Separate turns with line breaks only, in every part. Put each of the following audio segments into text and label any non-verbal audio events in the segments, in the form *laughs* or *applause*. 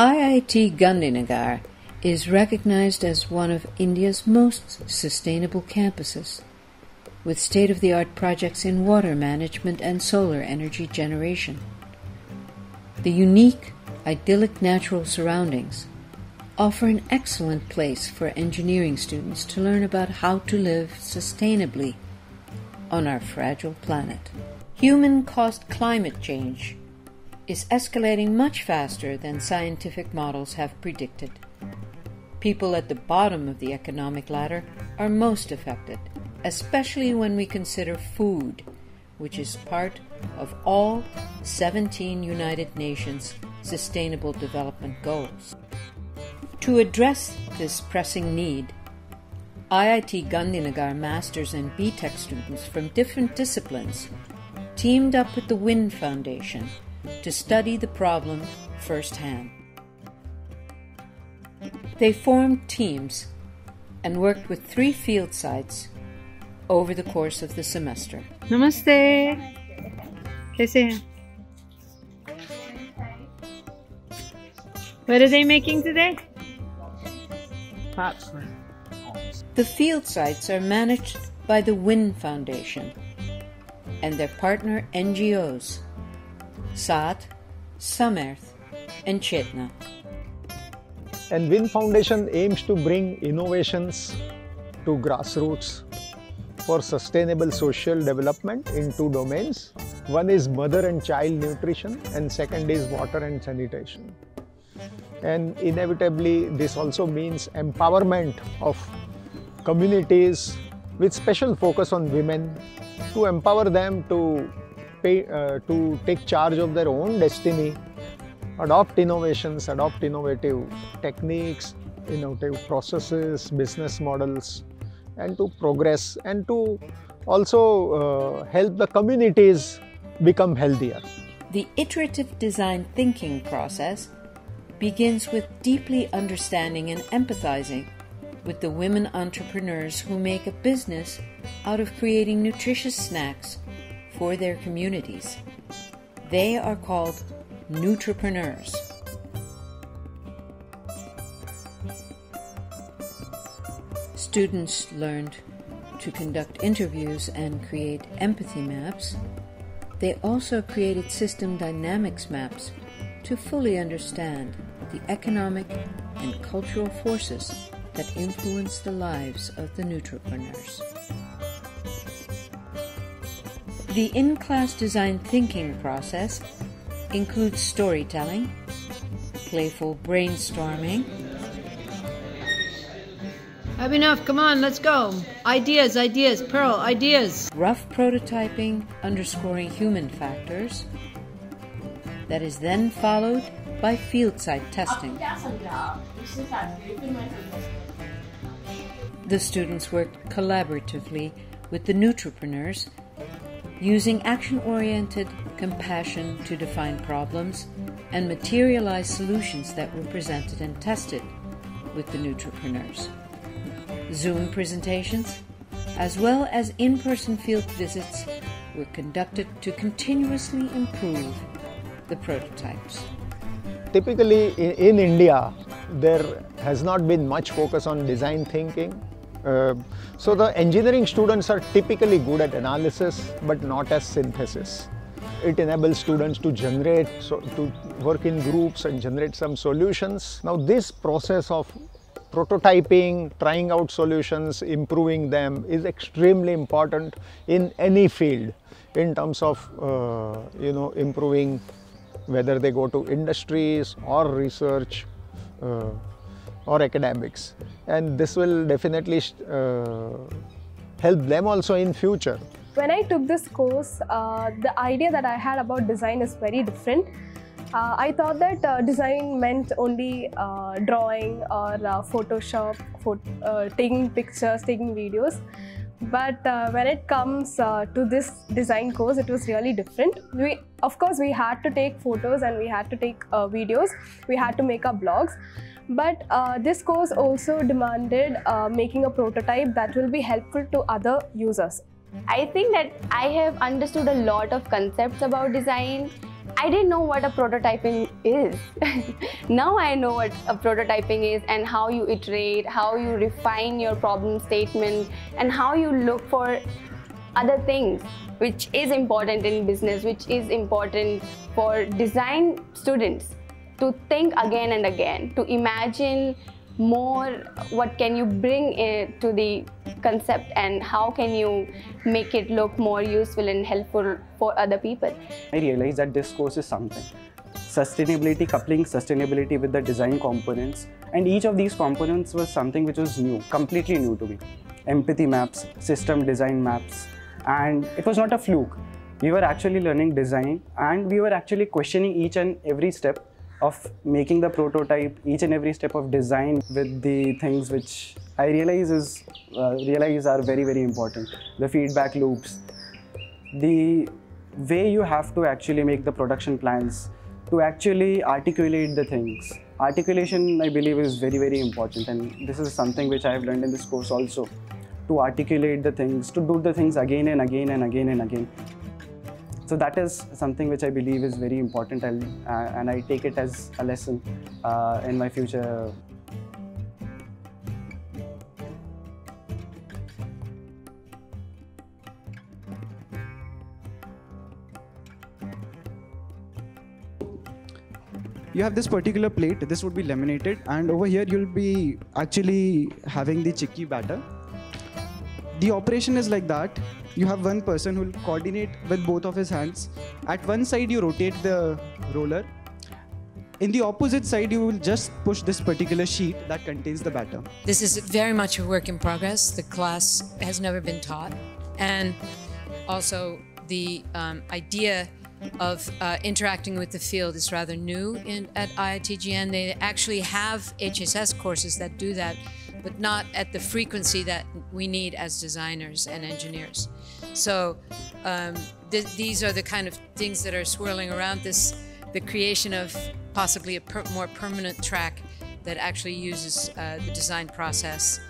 IIT Gandhinagar is recognized as one of India's most sustainable campuses, with state of the art projects in water management and solar energy generation. The unique, idyllic natural surroundings offer an excellent place for engineering students to learn about how to live sustainably on our fragile planet. Human caused climate change is escalating much faster than scientific models have predicted. People at the bottom of the economic ladder are most affected, especially when we consider food, which is part of all 17 United Nations Sustainable Development Goals. To address this pressing need, IIT Gandhinagar Masters and BTech students from different disciplines teamed up with the WIN Foundation to study the problem firsthand. They formed teams and worked with three field sites over the course of the semester.
Namaste. कैसे हैं? What are they making today? Popcorn.
The field sites are managed by the Wind Foundation and their partner NGOs, Saath, Samerth, and Chetna.
And WIN Foundation aims to bring innovations to grassroots for sustainable social development in two domains. One is mother and child nutrition and second is water and sanitation. And inevitably this also means empowerment of communities with special focus on women to empower them to pay, uh, to take charge of their own destiny, adopt innovations, adopt innovative techniques, innovative processes, business models, and to progress and to also uh, help the communities become healthier.
The iterative design thinking process begins with deeply understanding and empathizing with the women entrepreneurs who make a business out of creating nutritious snacks for their communities. They are called Nutripreneurs. Students learned to conduct interviews and create empathy maps. They also created system dynamics maps to fully understand the economic and cultural forces that influence the lives of the Nutripreneurs. The in class design thinking process includes storytelling, playful brainstorming,
Have enough! come on, let's go. Ideas, ideas, Pearl, ideas.
rough prototyping underscoring human factors, that is then followed by field site testing. The students worked collaboratively with the Nutripreneurs, using action oriented compassion to define problems and materialize solutions that were presented and tested with the Nutripreneurs. Zoom presentations, as well as in person field visits, were conducted to continuously improve the prototypes.
Typically in India, there has not been much focus on design thinking. Uh, so the engineering students are typically good at analysis but not as synthesis. It enables students to generate, so to work in groups and generate some solutions. Now this process of prototyping, trying out solutions, improving them is extremely important in any field in terms of uh, you know improving whether they go to industries or research uh, or academics and this will definitely uh, help them also in future
When I took this course, uh, the idea that I had about design is very different. Uh, I thought that uh, design meant only uh, drawing or uh, Photoshop, phot- taking pictures, taking videos. But when it comes to this design course, it was really different. We, of course, we had to take photos and we had to take videos. We had to make our blogs. But uh, this course also demanded uh, making a prototype that will be helpful to other users.
I think that I have understood a lot of concepts about design I didn't know what a prototyping is. *laughs* now I know what a prototyping is and how you iterate, how you refine your problem statement, and how you look for other things which is important in business, which is important for design students to think again and again, to imagine more what can you bring to the concept and how can you make it look more useful and helpful for other people.
I realized that this course is something. Sustainability, coupling sustainability with the design components and each of these components was something which was new, completely new to me. Empathy maps, system design maps and it was not a fluke. We were actually learning design and we were actually questioning each and every step of making the prototype, each and every step of design with the things which I realize is uh, realize are very very important. The feedback loops, the way you have to actually make the production plans, to actually articulate the things. Articulation, I believe, is very very important, and this is something which I have learned in this course also. To articulate the things, to do the things again and again and again and again. So that is something which I believe is very important and, uh, and I take it as a lesson uh, in my future.
You have this particular plate, this would be laminated and over here you'll be actually having the chicky batter. The operation is like that you have one person who will coordinate with both of his hands. At one side, you rotate the roller. In the opposite side, you will just push this particular sheet that contains the batter.
This is very much a work in progress. The class has never been taught. And also, the um, idea of uh, interacting with the field is rather new in, at IITGN. They actually have HSS courses that do that, but not at the frequency that we need as designers and engineers. So um, th these are the kind of things that are swirling around this, the creation of possibly a per more permanent track that actually uses uh, the design process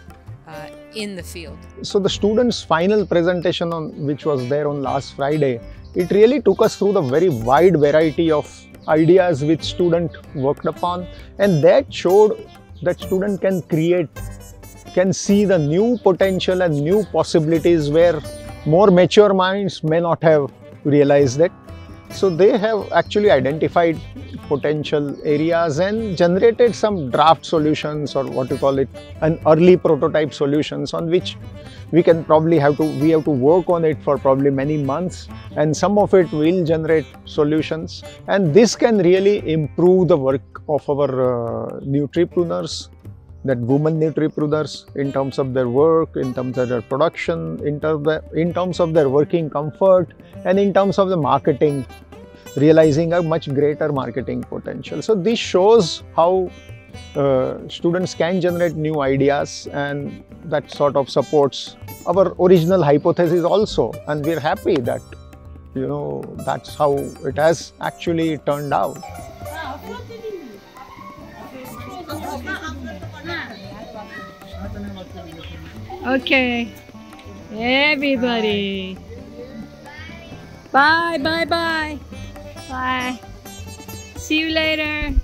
uh, in the field.
So the students' final presentation on which was there on last Friday, it really took us through the very wide variety of ideas which student worked upon and that showed that student can create can see the new potential and new possibilities where more mature minds may not have realized it. So they have actually identified potential areas and generated some draft solutions or what you call it, an early prototype solutions on which we can probably have to, we have to work on it for probably many months and some of it will generate solutions and this can really improve the work of our uh, nutripreneurs that women need nutripreneurs in terms of their work, in terms of their production, in, terms of, in terms of their working comfort, and in terms of the marketing, realizing a much greater marketing potential. So this shows how uh, students can generate new ideas and that sort of supports our original hypothesis also and we're happy that you know that's how it has actually turned out.
Okay. Everybody. Bye, bye, bye. Bye. See you later.